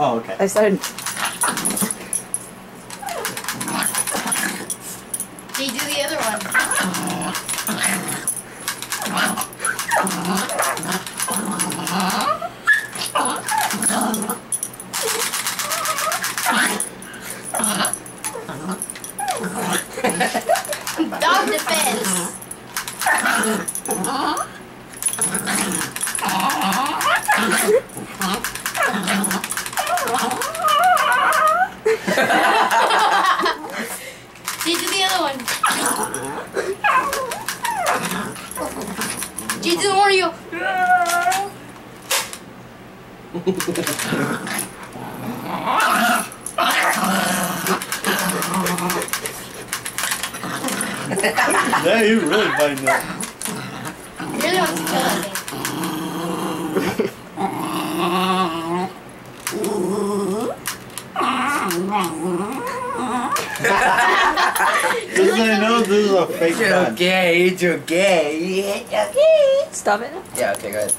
Oh, okay. I started. Did you do the other one? Dog defense. You do the other one? You do Oreo? Yeah, you really find that. You're the one I know this is a fake You're gun? gay, you're gay, you're gay. Stop it. Yeah, okay, go ahead.